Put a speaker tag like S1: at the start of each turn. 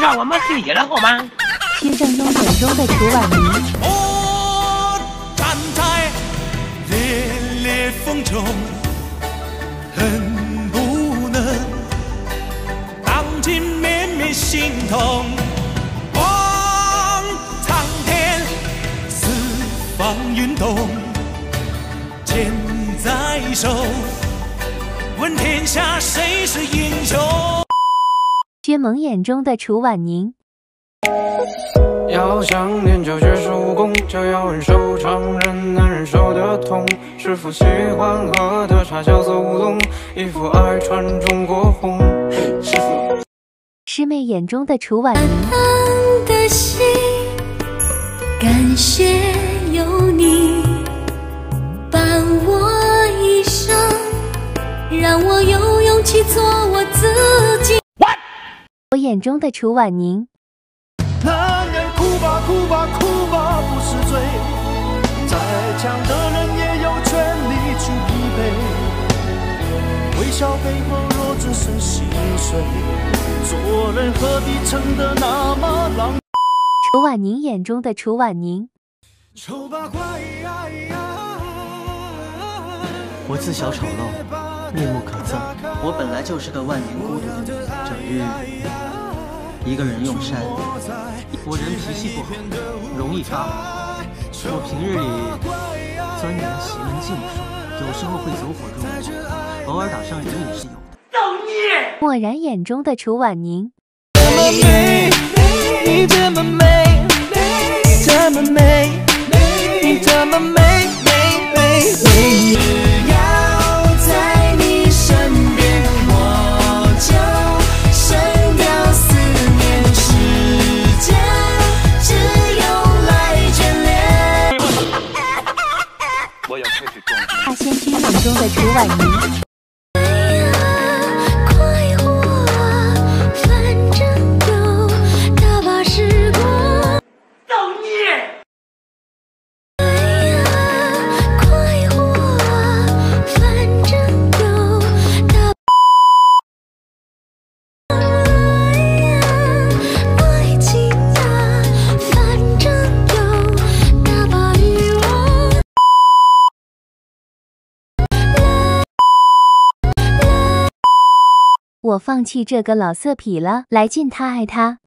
S1: 让我们离了好吗？
S2: 薛正中眼中的楚婉宁。
S3: 我站在烈烈风中，恨不能荡尽绵绵心痛。望苍天，四方运动，剑在手，问天下谁是英雄？
S2: 薛萌眼中的楚婉宁。
S4: 要想练就绝世武功，就要忍受常人难忍受的痛。师傅喜欢喝的茶叫做乌龙，衣服爱穿中国红。师傅，
S2: 师妹眼中的楚婉宁。
S5: 的心，感谢我
S2: 眼中的楚婉宁。
S3: 男人哭吧哭吧哭吧不是罪，再强的人也有权利去疲惫。微笑背后若只剩心碎，做人何必撑得那么狼？
S2: 楚婉宁眼中的楚婉宁。
S3: 丑八怪
S6: 我自小丑陋，面目可憎。我本来就是个万年孤独的女子，整日一个人用膳。我人脾气不好，容易发火。我平日里钻研奇门禁术，有时候会走火入魔，偶尔打伤人也是有的。
S1: 造孽！
S2: 漠然眼中的楚婉宁。大仙君眼中的楚婉宁。我放弃这个老色痞了，来劲他爱他。